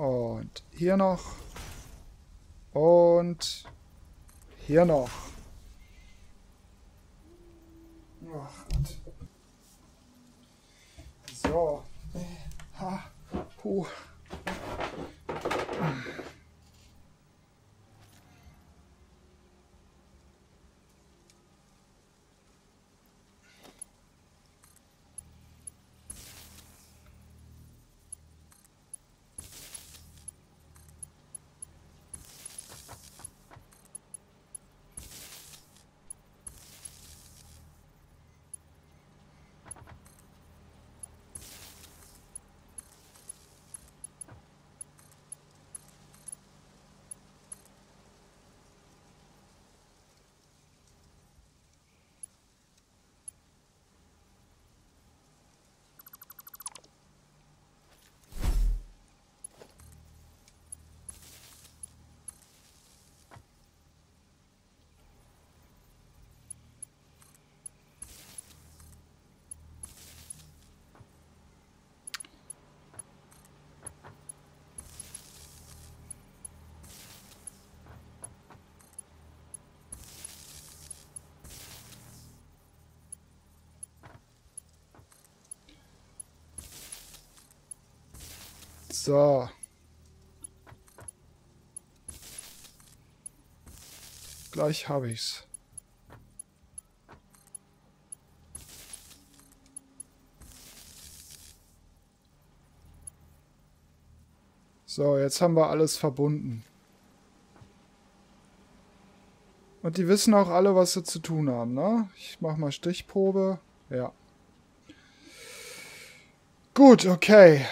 Und hier noch. Und hier noch. Ach Gott. So. Ha. Puh. So. Gleich habe ich's. So, jetzt haben wir alles verbunden. Und die wissen auch alle, was sie zu tun haben, ne? Ich mach mal Stichprobe. Ja. Gut, okay.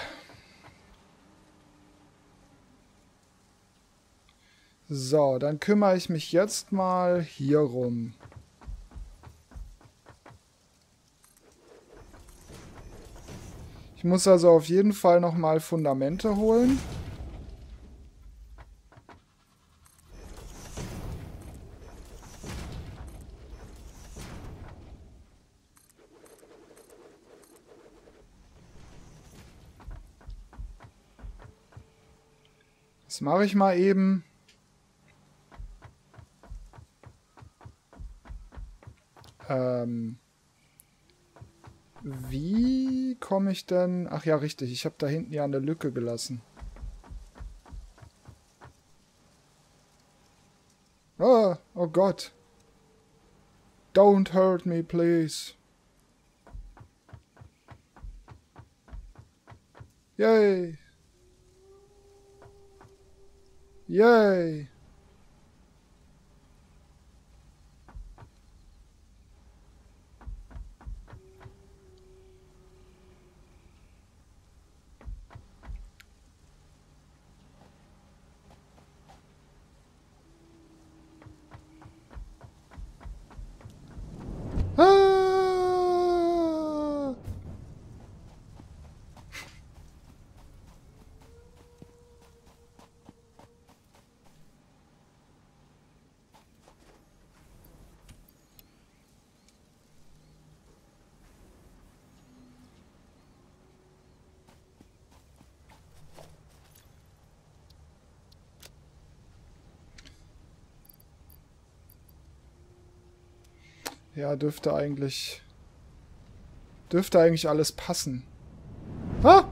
So, dann kümmere ich mich jetzt mal hier rum. Ich muss also auf jeden Fall nochmal Fundamente holen. Das mache ich mal eben. Ähm, wie komme ich denn... Ach ja, richtig. Ich habe da hinten ja eine Lücke gelassen. Ah, oh Gott. Don't hurt me, please. Yay. Yay. Ja, dürfte eigentlich... Dürfte eigentlich alles passen. Ah!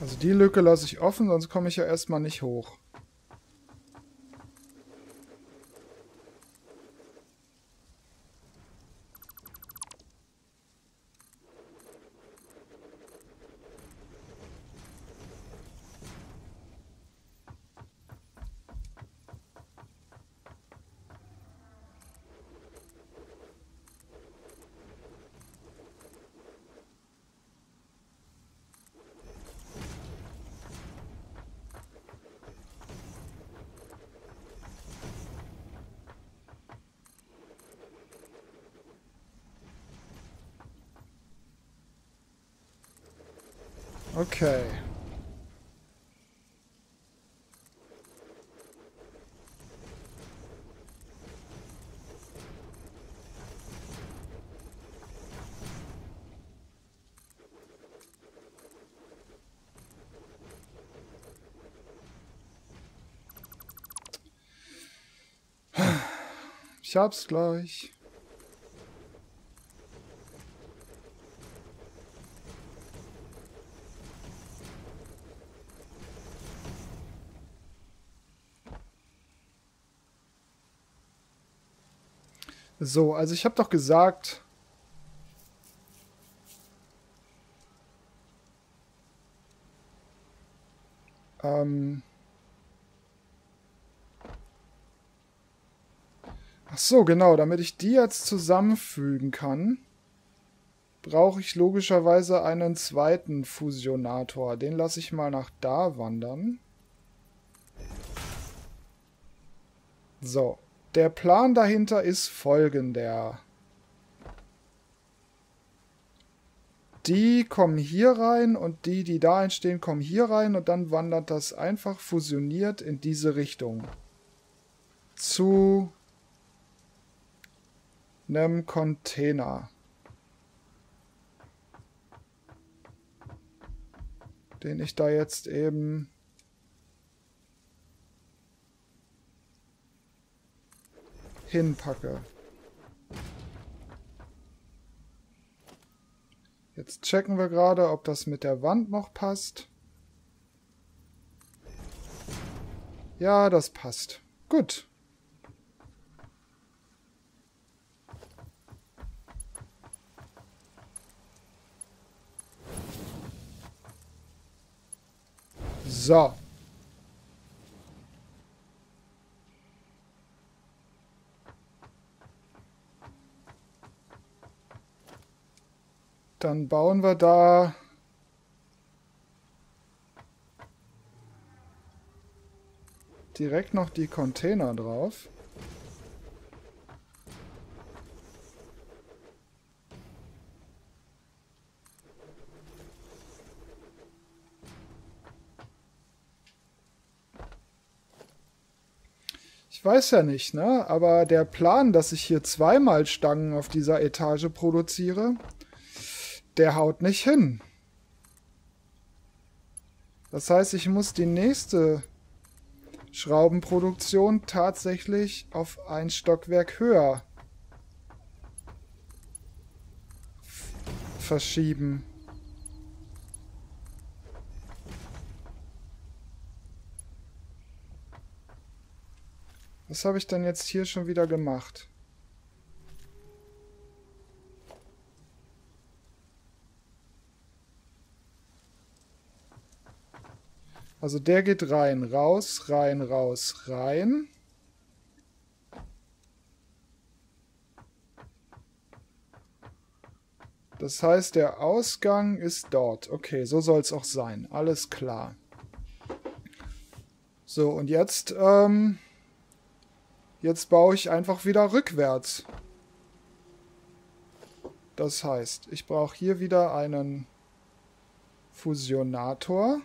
Also die Lücke lasse ich offen, sonst komme ich ja erstmal nicht hoch. Okay. Ich hab's gleich. So, also ich habe doch gesagt... Ähm... Ach so, genau, damit ich die jetzt zusammenfügen kann, brauche ich logischerweise einen zweiten Fusionator. Den lasse ich mal nach da wandern. So, der Plan dahinter ist folgender. Die kommen hier rein und die, die da entstehen, kommen hier rein und dann wandert das einfach fusioniert in diese Richtung. Zu einem Container. Den ich da jetzt eben hinpacke. Jetzt checken wir gerade, ob das mit der Wand noch passt. Ja, das passt. Gut. So. Dann bauen wir da direkt noch die Container drauf. Ich weiß ja nicht, ne? Aber der Plan, dass ich hier zweimal Stangen auf dieser Etage produziere, der haut nicht hin. Das heißt, ich muss die nächste Schraubenproduktion tatsächlich auf ein Stockwerk höher verschieben. Was habe ich denn jetzt hier schon wieder gemacht? Also der geht rein, raus, rein, raus, rein. Das heißt, der Ausgang ist dort. Okay, so soll es auch sein. Alles klar. So, und jetzt, ähm, jetzt baue ich einfach wieder rückwärts. Das heißt, ich brauche hier wieder einen Fusionator.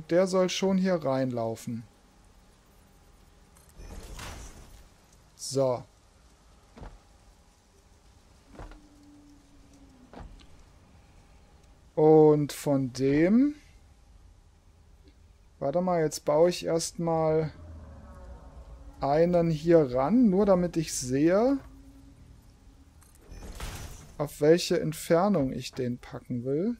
Und der soll schon hier reinlaufen. So. Und von dem... Warte mal, jetzt baue ich erstmal einen hier ran, nur damit ich sehe, auf welche Entfernung ich den packen will.